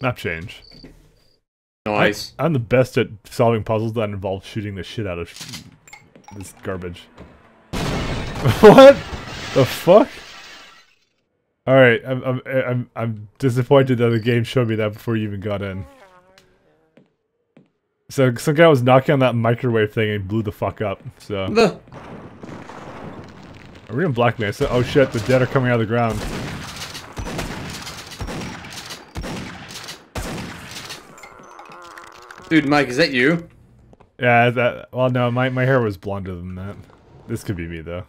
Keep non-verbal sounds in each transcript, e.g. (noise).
Map change. Nice. I, am the best at solving puzzles that involve shooting the shit out of sh this garbage. (laughs) what the fuck? All right, I'm, I'm I'm I'm disappointed that the game showed me that before you even got in. So some guy was knocking on that microwave thing and blew the fuck up. So the are we in Black Mesa? Oh shit, the dead are coming out of the ground. Dude, Mike, is that you? Yeah, that. Well, no, my my hair was blonder than that. This could be me though.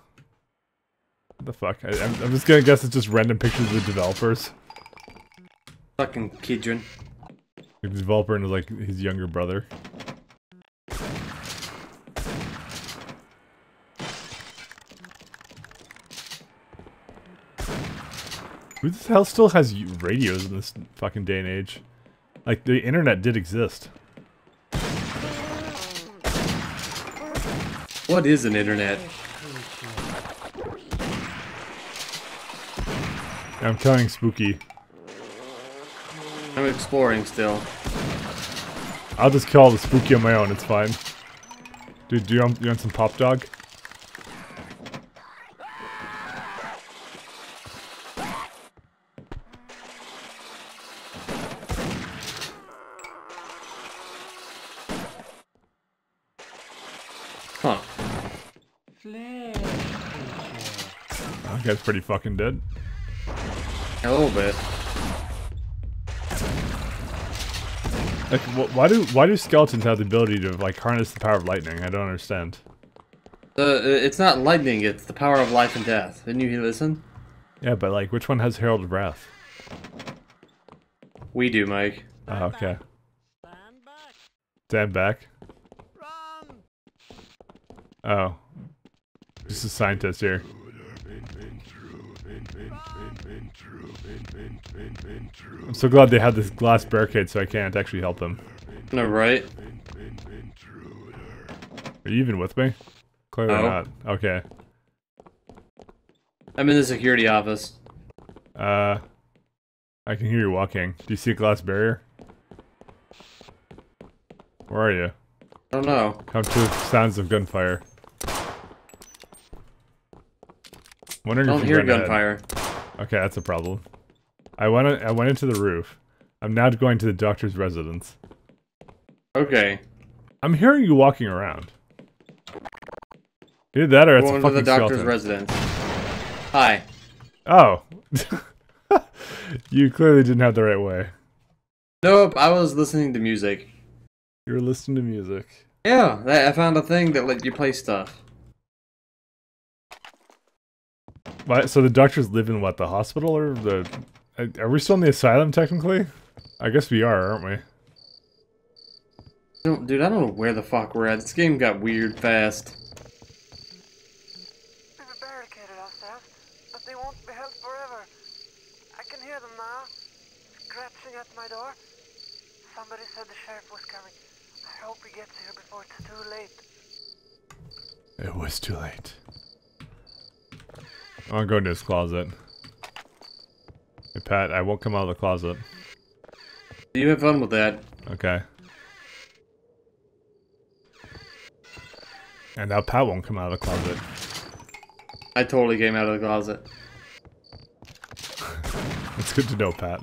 What the fuck? I, am I'm just gonna guess it's just random pictures of the developers. Fucking Kidron. The developer and like his younger brother. Who the hell still has radios in this fucking day and age? Like, the internet did exist. What is an internet? I'm telling Spooky. I'm exploring still. I'll just kill all the Spooky on my own, it's fine. Dude, do you want, you want some pop dog? Huh. That guy's pretty fucking dead. A little bit. Like, wh why do why do skeletons have the ability to like harness the power of lightning? I don't understand. Uh, it's not lightning, it's the power of life and death. Didn't you listen? Yeah, but like, which one has Herald of Wrath? We do, Mike. Oh, okay. Stand back. Oh. Just a scientist here. I'm so glad they had this glass barricade so I can't actually help them. No, right? Are you even with me? Clearly No. not. Okay. I'm in the security office. Uh, I can hear you walking. Do you see a glass barrier? Where are you? I don't know. Come to sounds of gunfire. Wondering Don't hear gunfire. Okay, that's a problem. I went. I went into the roof. I'm now going to the doctor's residence. Okay. I'm hearing you walking around. Either that or it's a Going to the doctor's skeleton. residence. Hi. Oh. (laughs) you clearly didn't have the right way. Nope, I was listening to music. You were listening to music. Yeah, I I found a thing that let you play stuff. What? So the doctors live in what? The hospital or the? Uh, are we still in the asylum technically? I guess we are, aren't we? No, Dude, I don't know where the fuck we're at. This game got weird fast. We've barricaded ourselves, but they won't be held forever. I can hear them now, scratching at my door. Somebody said the sheriff was coming. I hope he gets here before it's too late. It was too late. I'll go into his closet. Hey Pat, I won't come out of the closet. You have fun with that. Okay. And now Pat won't come out of the closet. I totally came out of the closet. (laughs) It's good to know, Pat.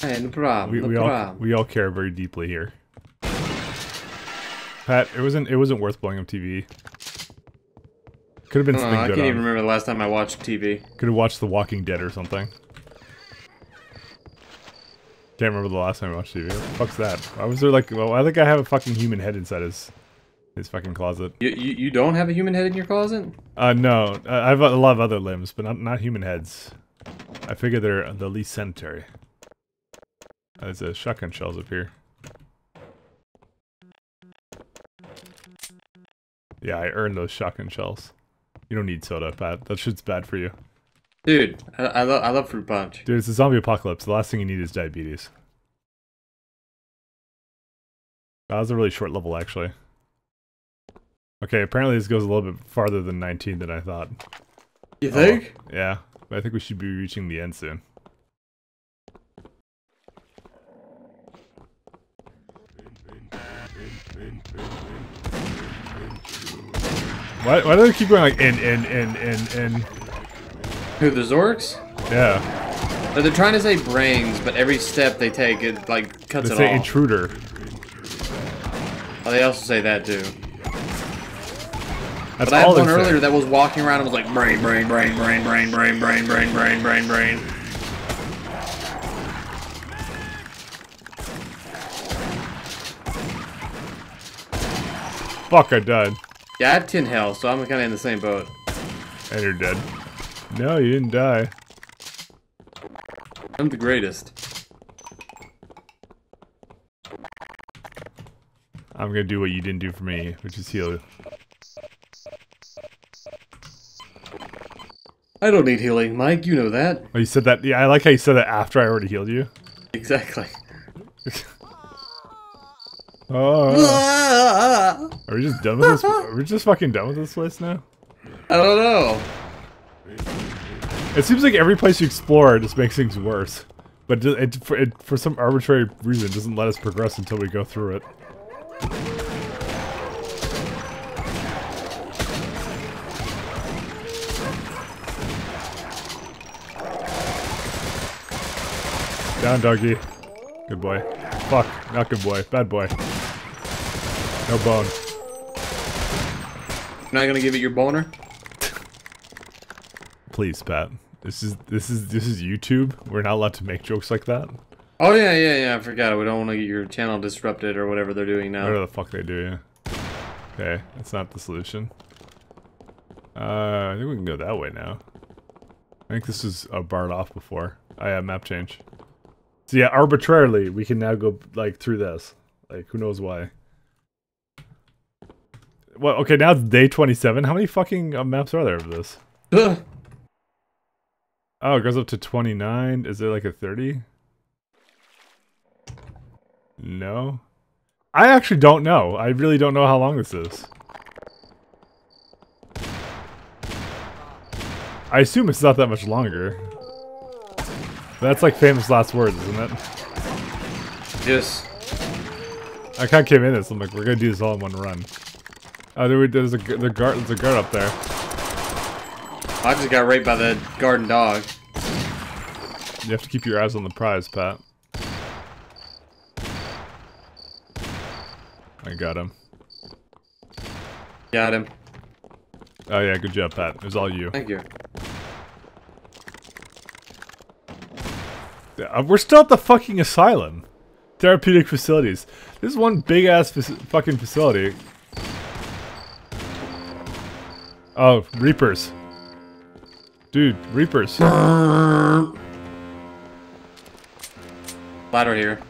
Hey, no problem. We, no we all we all care very deeply here. Pat, it wasn't it wasn't worth blowing up TV. Could have been Uh, something I good can't even on. remember the last time I watched TV. Could have watched The Walking Dead or something. Can't remember the last time I watched TV. What the fuck's that? Why was there like? Well, I think I have a fucking human head inside his his fucking closet. You, you, you don't have a human head in your closet? Uh, no, I I have a lot of other limbs, but not not human heads. I figure they're the least sanitary. Uh, There's a shotgun shells up here. Yeah, I earned those shotgun shells. You don't need soda, Pat. That shit's bad for you. Dude, I, I, lo- I love fruit punch. Dude, it's a zombie apocalypse. The last thing you need is diabetes. That was a really short level, actually. Okay, apparently this goes a little bit farther than 19 than I thought. You think? Oh, yeah, I think we should be reaching the end soon. Why, why do they keep going like in, in, in, in, in? Who, the Zorks? Yeah. But they're trying to say brains, but every step they take, it, like, cuts They it say intruder. Oh, they also say that, too. That's But I had they one say. earlier that was walking around and was like, brain, brain, brain, brain, brain, brain, brain, brain, brain, brain, brain. Fuck, I died. Yeah, I have 10 health, so I'm kind of in the same boat. And you're dead. No, you didn't die. I'm the greatest. I'm gonna do what you didn't do for me, which is heal you. I don't need healing, Mike. You know that. Oh, you said that? Yeah, I like how you said that after I already healed you. Exactly. (laughs) Oh, are we just done with this? Are we just fucking done with this place now? I don't know. It seems like every place you explore just makes things worse. But it, it, for, it, for some arbitrary reason, it doesn't let us progress until we go through it. Down, doggy. Good boy. Fuck, not good boy. Bad boy. No bone. You're not gonna give it your boner? (laughs) Please, Pat. This is this is this is YouTube. We're not allowed to make jokes like that. Oh yeah, yeah, yeah. I forgot. We don't want to get your channel disrupted or whatever they're doing now. Whatever the fuck they do, yeah. Okay, that's not the solution. Uh, I think we can go that way now. I think this was uh, barred off before. I have map change. So yeah, arbitrarily, we can now go, like, through this. Like, who knows why. Well, okay, now it's day 27. How many fucking uh, maps are there of this? Ugh. Oh, it goes up to 29. Is there like a 30? No. I actually don't know. I really don't know how long this is. I assume it's not that much longer. That's like famous last words, isn't it? Yes. I kind of came in this. I'm like, we're gonna do this all in one run. Oh, there, we- there's a the guard. There's a guard up there. I just got raped by the garden dog. You have to keep your eyes on the prize, Pat. I got him. Got him. Oh yeah, good job, Pat. It was all you. Thank you. Uh, We're still at the fucking asylum. Therapeutic facilities. This is one big ass fucking facility. Oh, Reapers. Dude, Reapers. Ladder here.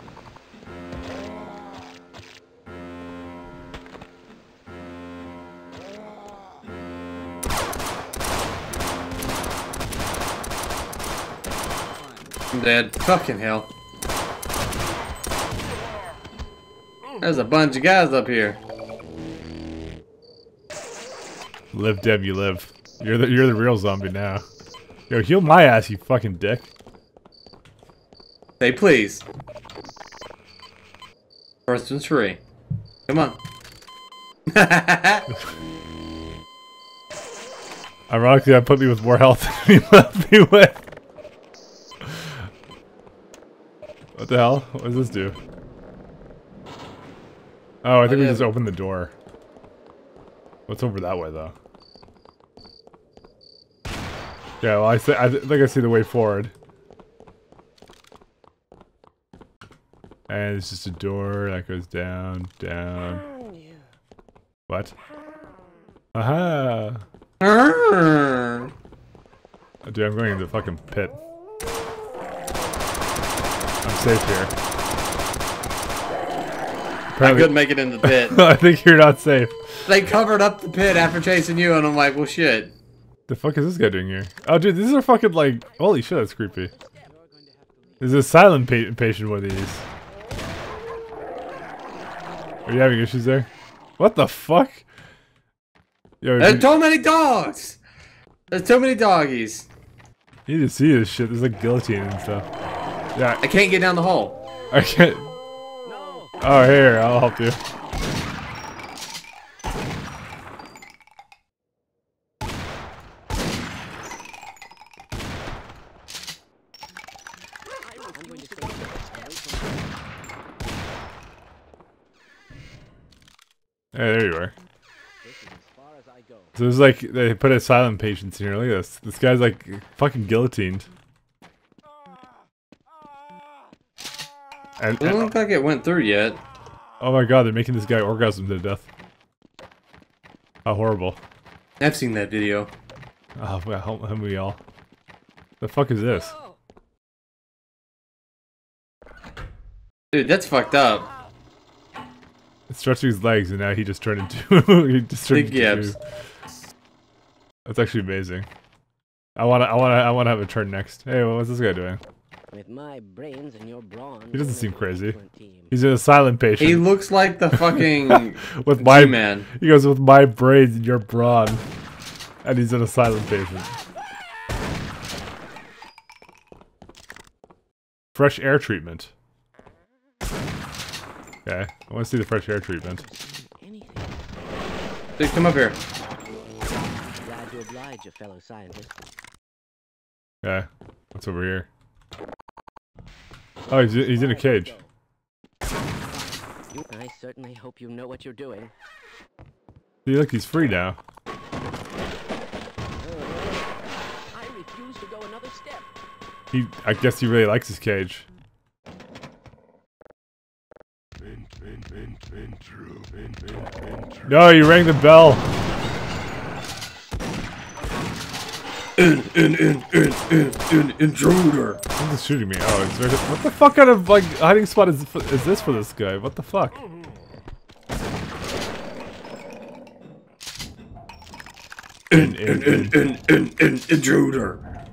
I'm dead. Fucking hell. There's a bunch of guys up here. Live, Deb, you live. You're the you're the real zombie now. Yo, heal my ass, you fucking dick. Say please. First one's free. Come on. (laughs) Ironically, that put me with more health (laughs) than he left me with. What the hell? What does this do? Oh, I think we yeah. just opened the door. What's over that way, though? Yeah, well, I, th I th think I see the way forward. And it's just a door that goes down, down. What? Aha! Oh, Dude, I'm going into the fucking pit. I'm safe here. I couldn't make it in the pit. (laughs) I think you're not safe. they covered up the pit after chasing you, and I'm like, well, shit. The fuck is this guy doing here? Oh, dude, these are fucking like. Holy shit, that's creepy. Is a silent pa patient one of these. Are you having issues there? What the fuck? Yo, There's dude, too many dogs. There's too many doggies. you need to see this shit. There's like guillotine and stuff. Yeah, I can't get down the hole. I can't. Oh, here, I'll help you. Hey, there you are. This is as far as I go. So it's like they put a silent patient in here. Look at this. This guy's like fucking guillotined. And, It doesn't look like it went through yet. oh my god, they're making this guy orgasm to death. How horrible. I've seen that video. Oh, well, help help we all. The fuck is this? Dude, that's fucked up. It stretched his legs, and now he just turned into (laughs) he just turned Big into. That's actually amazing. I wanna, I wanna, I wanna have a turn next. Hey, what's this guy doing? With my brains and your brawn. He doesn't seem crazy. excellent team. He's a silent patient. He looks like the fucking (laughs) with my man. He goes with my brains and your brawn, and he's in a silent patient. Fresh air treatment. Okay, I want to see the fresh air treatment. Anything. Dude, come up here. Glad to oblige a fellow scientist. Okay, what's over here? Oh, he's he's in a cage. I certainly hope you know what you're doing. See, look, he's free now. I refuse to go another step. He, I guess he really likes his cage. No, you rang the bell. In, in, in, in, in, in, intruder. Who's shooting me? Oh, is there, what the fuck kind of like hiding spot is is this for this guy? What the fuck? In, in, in, in, in, in, intruder.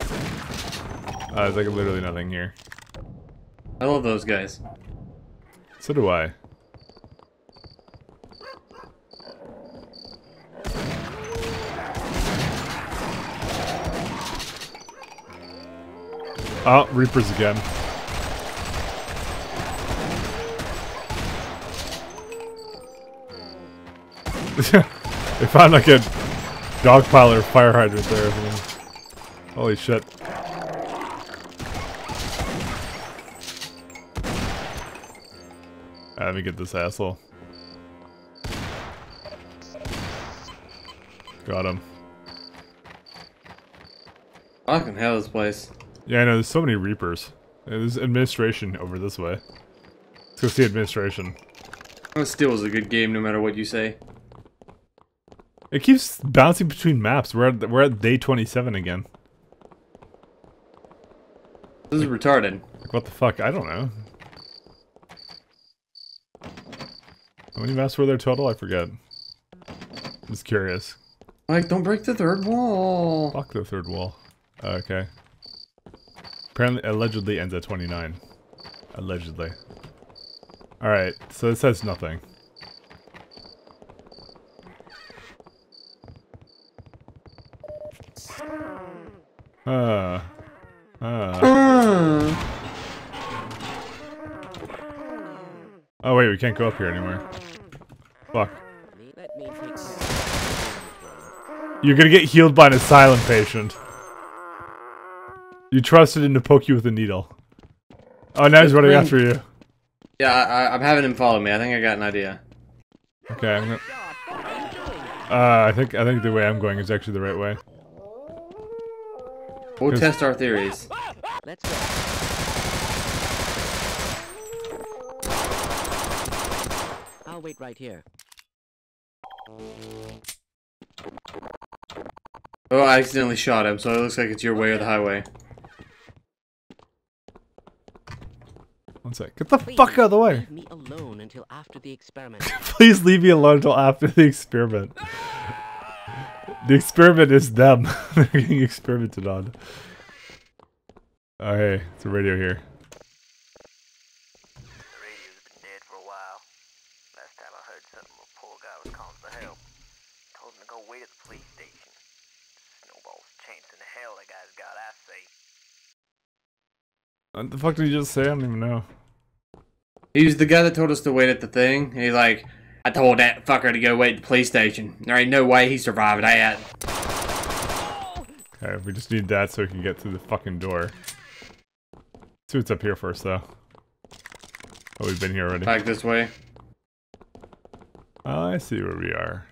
Uh, there's like literally nothing here. I love those guys. So do I. Oh, Reapers again. (laughs) they found like a dog pile or fire hydrant there. Holy shit. Uh, let me get this asshole. Got him. Fucking hell, this place. Yeah, I know, there's so many Reapers. There's administration over this way. Let's go see administration. That still is a good game, no matter what you say. It keeps bouncing between maps. We're at, we're at day 27 again. This is retarded. Like, what the fuck? I don't know. How many maps were there total? I forget. I'm just curious. Like, don't break the third wall. Fuck the third wall. Oh, okay. Apparently, allegedly ends at 29. Allegedly. Alright, so it says nothing. Uh. Uh. Oh wait, we can't go up here anymore. Fuck. Me- Let me take care of You're gonna get healed by an asylum patient. You trusted him to poke you with a needle. Oh, now he's running bring- after you. Yeah, I, I, I'm having him follow me. I think I got an idea. Okay, I'm gonna, God, what are you doing? uh, I think I think the way I'm going is actually the right way. We'll Yes. test our theories. Let's go. I'll wait right here. Oh, I accidentally shot him, so it looks like it's your way or the highway. Sec. Get the fuck out of the way. Leave me alone until after the experiment. (laughs) Please leave me alone until after the experiment. The experiment is them. (laughs) They're getting experimented on. Oh hey, it's a radio here. The radio's been dead for a while. Last time I heard something, a poor guy was calling for help. Told him to go wait at the police station. Snowball's chance in hell that guy's got, I say. What the fuck did you just say? I don't even know. He's the guy that told us to wait at the thing. He's like, I told that fucker to go wait at the police station. There ain't no way he survived that. Okay, we just need that so we can get through the fucking door. see what's up here first, though. Oh, we've been here already. Back this way. Oh, I see where we are.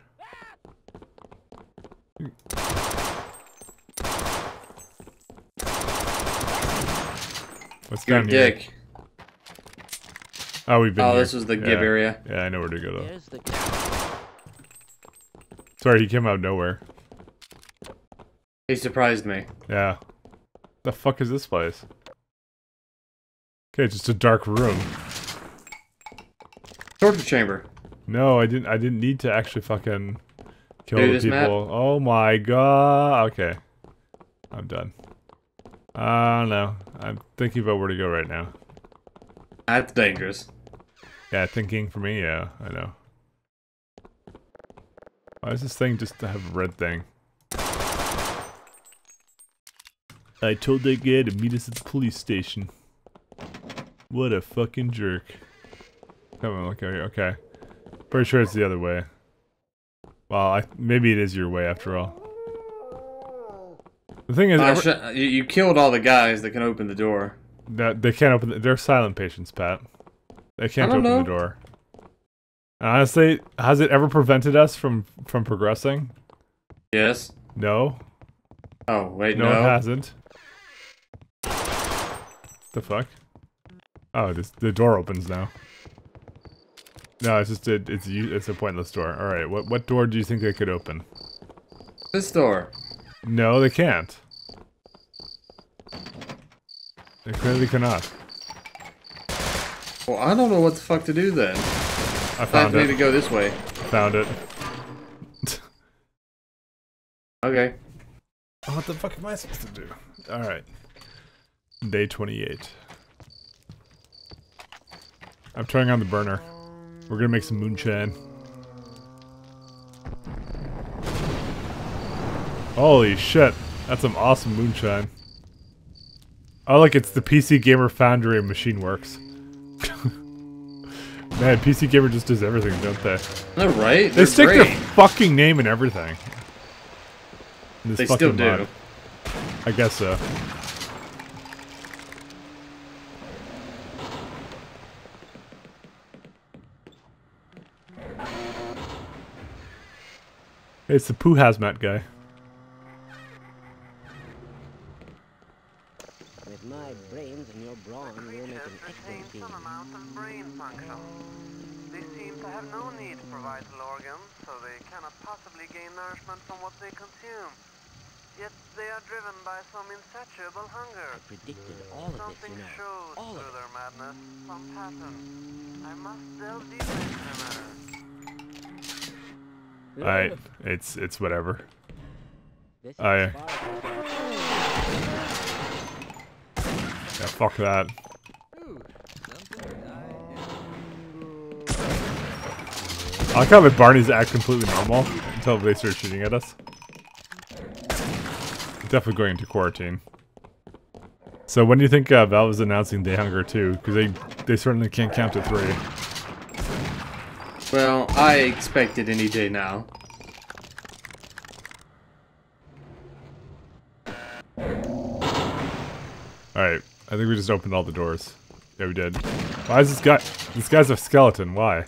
What's You're down here? dick. Oh, we've been Oh, here. this was the yeah. give area. Yeah, I know where to go though. The Sorry, he came out of nowhere. He surprised me. Yeah. The fuck is this place? Okay, it's just a dark room. Torture chamber. No, I didn't. I didn't need to actually fucking kill Do the this people. map? Oh my god. Okay, I'm done. Uh, I don't know. I'm thinking about where to go right now. That's dangerous. Yeah, thinking for me. Yeah, I know. Why is this thing just to have a red thing? I told that guy to meet us at the police station. What a fucking jerk. Come on, look out here. Okay. Pretty sure it's the other way. Well, I, maybe it is your way after all. The thing is, Uh, you, you killed all the guys that can open the door. that they can't open. The, they're silent patients, Pat. They can't I open don't the know. door. Honestly, has it ever prevented us from from progressing? Yes. No, Oh, wait, no, no. it hasn't. The fuck? Oh, this the door opens now. No, it's just a, it's u- it's a pointless door. All right, what what door do you think they could open? This door. No, they can't. They clearly cannot. Well, I don't know what the fuck to do then. I found it. I need to go this way. Found it. (laughs) Okay. What the fuck am I supposed to do? Alright. Day 28. I'm turning on the burner. We're gonna make some moonshine. Holy shit. That's some awesome moonshine. Oh, look, it's the PC Gamer Foundry Machine Works. (laughs) Man, PC Gamer just does everything, don't they? No, right? They stick great. their fucking name in everything. In this They still do. mod. I guess so. It's the poo hazmat guy. With my brains and your brawn, The we'll make creatures an retain excellent team. some amount of brain function. They seem to have no need for vital organs, so they cannot possibly gain nourishment from what they consume. Yet they are driven by some insatiable hunger. I predicted all of this, you know. shows All of through it. their madness, some pattern. I must delve deeper into the matter. I it's it's whatever. This I- as far as- Yeah, fuck that. I like how the Barneys act completely normal until they start shooting at us. Definitely going into quarantine. So when do you think uh, Valve is announcing They Hunger 2? Because they, they certainly can't count to three. Well, I expect it any day now. Alright, I think we just opened all the doors. Yeah, we did. Why is this guy... This guy's a skeleton, why?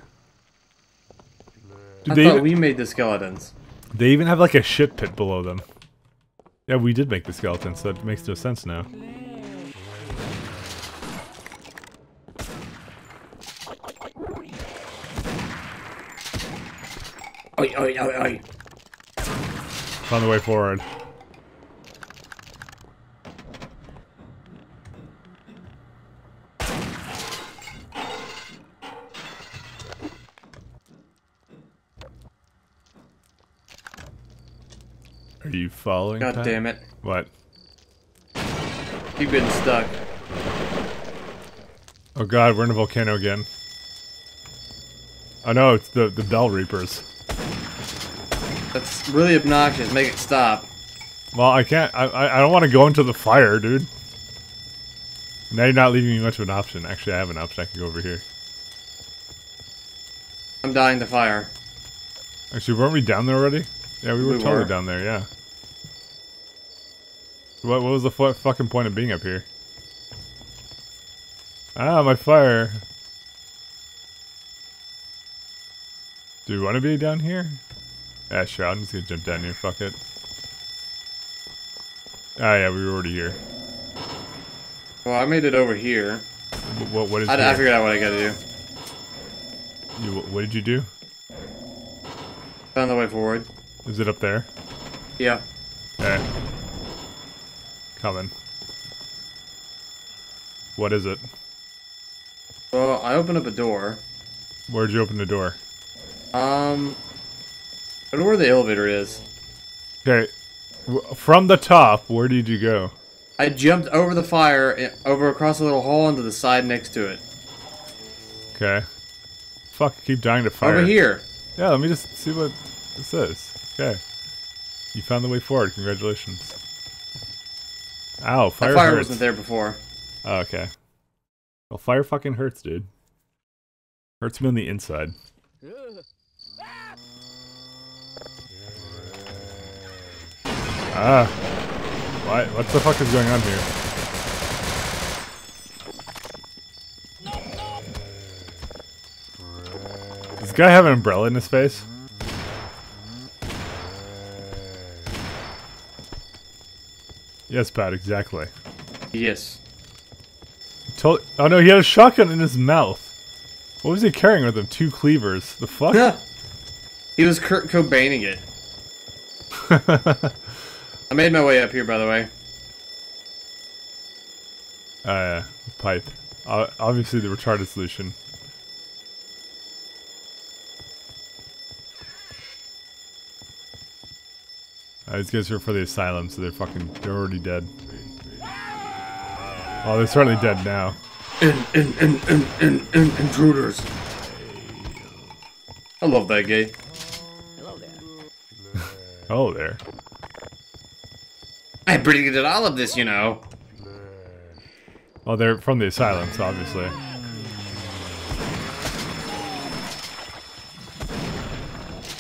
Do I they, thought even, we made the skeletons. they even have like a shit pit below them. Yeah, we did make the skeletons, so it makes no sense now. Oi, oi, oi, oi. On the way forward. Are you following? God Pat? damn it. What? You've been stuck. Oh god, we're in a volcano again. Oh no, it's the the Bell Reapers. That's really obnoxious. Make it stop. Well, I can't. I I, don't want to go into the fire, dude. Now you're not leaving me much of an option. Actually, I have an option. I can go over here. I'm dying to fire. Actually, weren't we down there already? Yeah, we were We totally were. down there. Yeah. What what was the fu- fucking point of being up here? Ah, my fire. Do you want to be down here? Yeah, sure. I'm just gonna jump down here. Fuck it. Ah, yeah, we were already here. Well, I made it over here. Wh- What? What is? I, I figured out what I gotta do. You, what did you do? Found the way forward. Is it up there? Yeah. Okay. Coming. What is it? Well, I opened up a door. Where'd you open the door? Um, I don't know where the elevator is. Okay. From the top, where did you go? I jumped over the fire, over across a little hole into the side next to it. Okay. Fuck, I keep dying to fire. Over here. Yeah, let me just see what this is. Okay. You found the way forward. Congratulations. Ow, fire, That fire hurts. wasn't there before. Oh, okay. Well, fire fucking hurts, dude. Hurts me on the inside. Ah. What? What the fuck is going on here? Does this guy have an umbrella in his face? Yes, Pat, exactly. Yes. Told- oh no, he had a shotgun in his mouth. What was he carrying with him? Two cleavers. The fuck? Yeah. he was Kurt Cobaining it. (laughs) I made my way up here, by the way. Uh, pipe. Uh, obviously the retarded solution. These guys are for the asylum, so they're fucking, they're already dead. Oh, they're certainly dead now. In, in, in, in, in, in, intruders. I love that gate. Hello there. Oh, there. I pretty good at all of this, you know. Well, they're from the asylum, so obviously.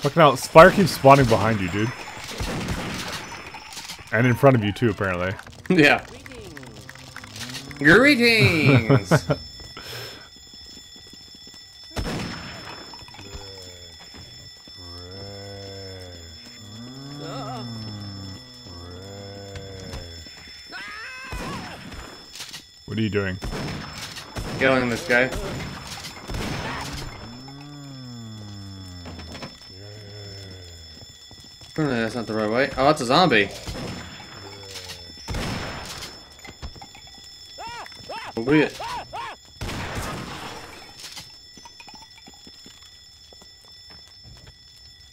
Fucking hell, Spire keeps spawning behind you, dude. And in front of you, too, apparently. (laughs) yeah. Greetings. (laughs) What are you doing? Killing this guy. Apparently that's not the right way. Oh, that's a zombie.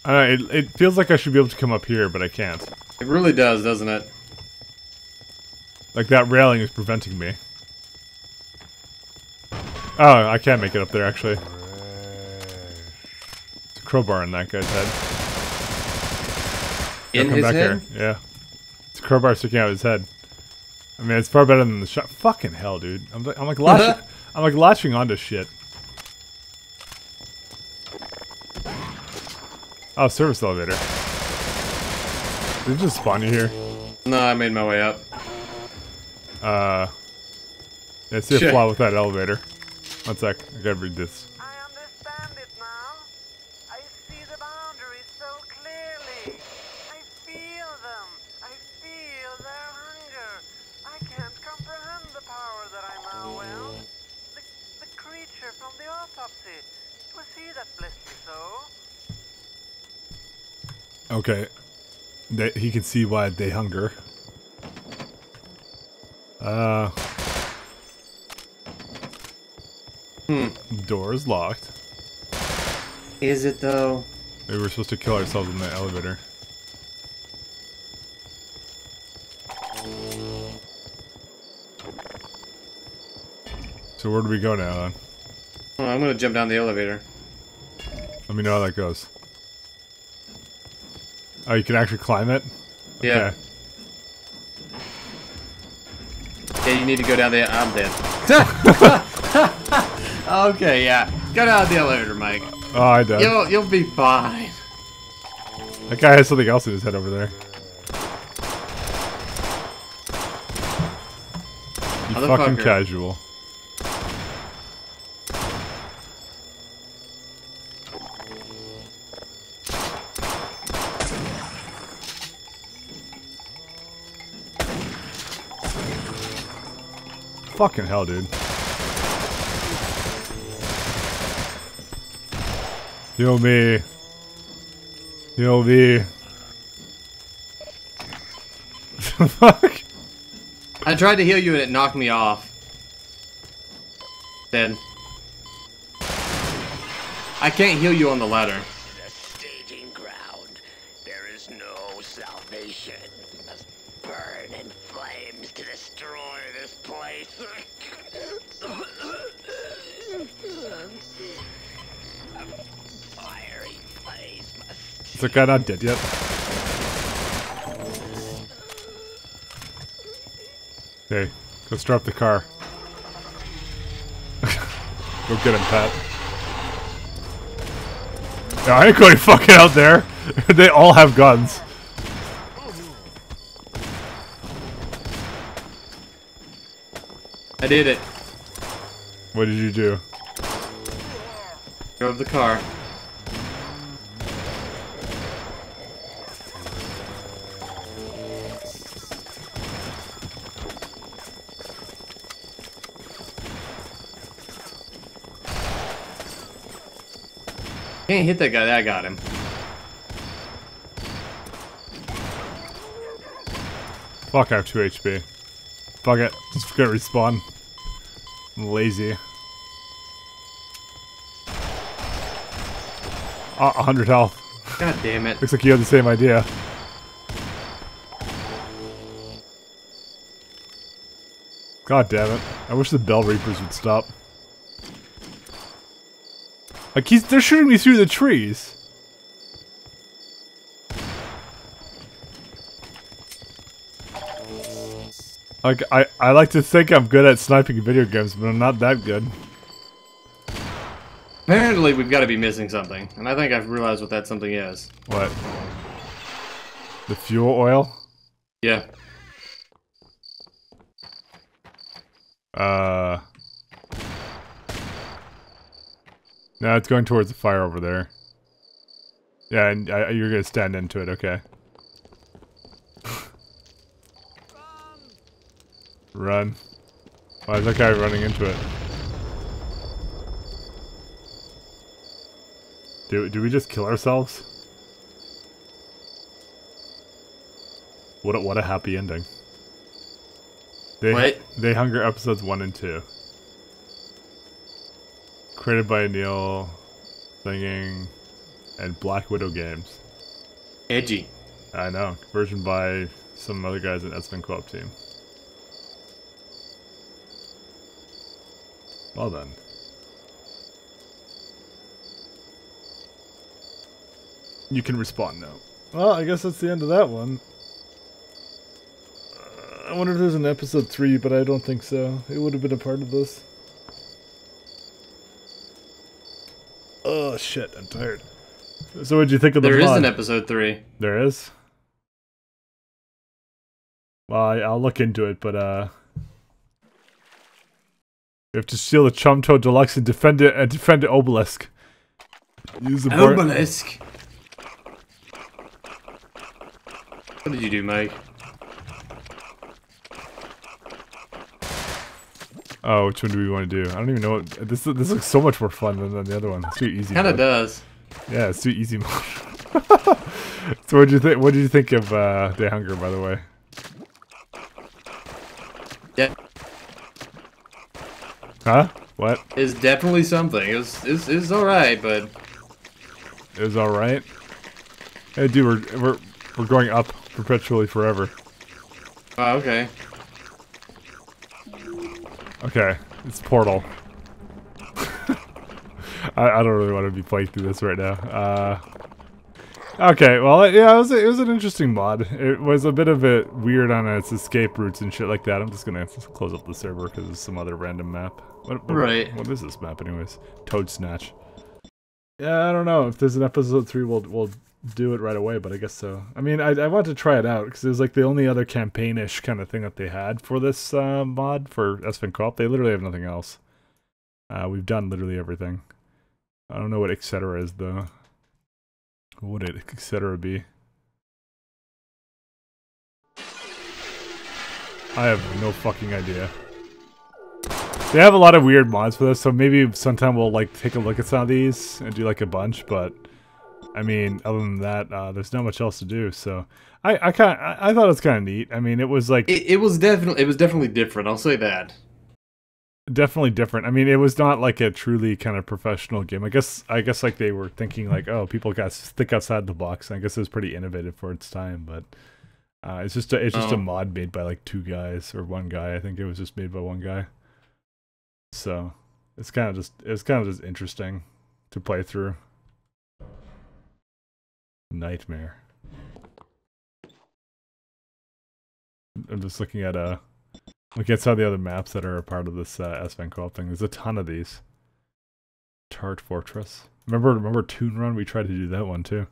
I know, it, it feels like I should be able to come up here, but I can't. It really does, doesn't it? Like, that railing is preventing me. Oh, I can't make it up there, actually. It's a crowbar in that guy's head. In come his back head? Here. Yeah. It's a crowbar sticking out of his head. I mean, it's far better than the shot. Fucking hell, dude. I'm, like- I'm like latching, (laughs) I'm like latching onto shit. Oh, service elevator. Did it just spawn you here? No, I made my way up. Uh, I see a Shit. flaw with that elevator. One sec, I gotta read this. Okay. They, he can see why they hunger. Uh. Hmm. Door is locked. Is it though? Maybe we're supposed to kill ourselves in the elevator. So where do we go now then? Oh, I'm gonna jump down the elevator. Let me know how that goes. Oh, you can actually climb it? Yeah. Okay. Yeah, you need to go down there. I'm dead. (laughs) okay, yeah. Go down the elevator, Mike. Oh, I died. You'll you'll be fine. That guy has something else in his head over there. You fucking casual. Fucking hell, dude. Heal me. Heal me. (laughs) Fuck. I tried to heal you and it knocked me off. Dead. I can't heal you on the ladder. Is the not dead yet? Hey, go start the car. (laughs) go get him, Pat. Yeah, I ain't going fucking out there. (laughs) they all have guns. I did it. What did you do? Drove the car. Can't hit that guy. That got him. Fuck, I have 2 HP. Fuck it. Just gonna respawn. I'm lazy. Ah, 100 health. God damn it. Looks like you have the same idea. God damn it. I wish the Bell Reapers would stop. Like he's they're shooting me through the trees. Like I, I like to think I'm good at sniping video games, but I'm not that good. Apparently, we've got to be missing something, and I think I've realized what that something is. What? The fuel oil? Yeah. Uh. No, it's going towards the fire over there. Yeah, and uh, you're gonna stand into it, okay. Run. Why is that guy running into it? Do, do we just kill ourselves? What a, what a happy ending. They, Wait. They Hunger episodes 1 and 2. Created by Neil Singing and Black Widow Games. Edgy. I know. Version by some other guys in Sven Co-op team. Well then. You can respond now. Well, I guess that's the end of that one. Uh, I wonder if there's an episode 3, but I don't think so. It would have been a part of this. Oh shit, I'm tired. So what'd you think of the There is an episode three. There is. Well, I, I'll look into it, but uh, we have to steal the Chumto Deluxe and defend it and defend the obelisk. Use the Obelisk. What did you do, Mike? Oh, which one do we want to do? I don't even know what this. This looks so much more fun than, than the other one. It's too easy. Kind of does. Yeah, it's too easy mode. (laughs) so what did you think? What did you think of uh, They Hunger, by the way? Yeah, Huh? What? it's definitely something. It was, it's, it's all right, but It was all right. Hey, dude, we're we're we're going up perpetually forever. oh, okay. Okay, it's Portal. (laughs) I, I don't really want to be playing through this right now. Uh, okay, well, yeah, it was, it was an interesting mod. It was a bit of a weird on its escape routes and shit like that. I'm just gonna close up the server because it's some other random map. What, what, Right. What is this map, anyways? Toad Snatch. Yeah, I don't know. If there's an episode three, we'll we'll do it right away. But I guess so. I mean, I I want to try it out because it was like the only other campaignish kind of thing that they had for this uh, mod for Sven Co-op. They literally have nothing else. Uh, we've done literally everything. I don't know what etc is though. What would it etc be? I have no fucking idea. They have a lot of weird mods for this, so maybe sometime we'll like take a look at some of these and do like a bunch. But I mean, other than that, uh, there's not much else to do. So I, I kind, I, I thought it was kind of neat. I mean, it was like It, it was definitely it was definitely different. I'll say that. definitely different. I mean, it was not like a truly kind of professional game. I guess, I guess like they were thinking like, oh, people got to think outside the box. I guess it was pretty innovative for its time, but. Uh, it's just a, it's just a Oh. mod made by like two guys or one guy. I think it was just made by one guy. So it's kind of just it's kind of just interesting to play through. Nightmare. I'm just looking at uh looking at some of the other maps that are a part of this uh, Sven co-op thing. There's a ton of these. Tart Fortress. Remember remember Toon Run? We tried to do that one too.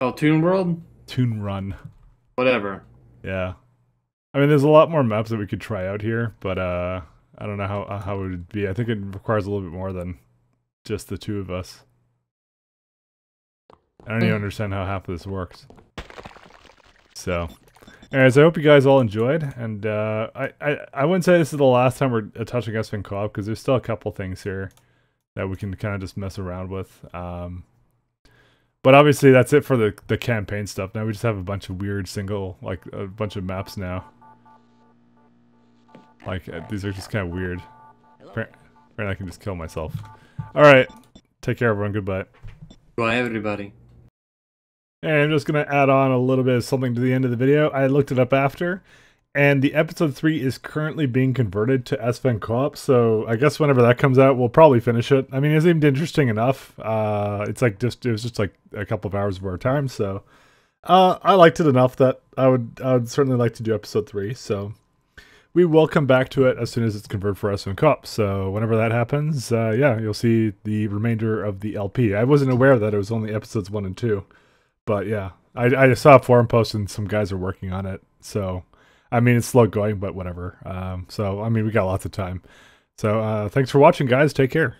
Oh, Toon World, Toon Run. whatever. Yeah. I mean, there's a lot more maps that we could try out here, but uh, I don't know how uh, how it would be. I think it requires a little bit more than just the two of us. I don't even Hmm. understand how half of this works. So, anyways, I hope you guys all enjoyed, and uh, I, I I wouldn't say this is the last time we're uh, touching Sven Co-op because there's still a couple things here that we can kind of just mess around with. Um, but obviously, that's it for the the campaign stuff. Now we just have a bunch of weird single, like a bunch of maps now. Like uh, these are just kind of weird. Appar- Apparently, I can just kill myself. All right, take care, everyone. Goodbye. Bye, everybody. And I'm just gonna add on a little bit of something to the end of the video. I looked it up after, and the episode three is currently being converted to Sven Co-op. So I guess whenever that comes out, we'll probably finish it. I mean, it seemed interesting enough. Uh, it's like just it was just like a couple of hours of our time. So uh, I liked it enough that I would I would certainly like to do episode three. So we will come back to it as soon as it's converted for Sven Co-op. So whenever that happens, uh, yeah, you'll see the remainder of the LP. I wasn't aware that it was only episodes one and two. But yeah, I, I saw a forum post and some guys are working on it. So, I mean, it's slow going, but whatever. Um, so, I mean, we got lots of time. So, uh, thanks for watching, guys. Take care.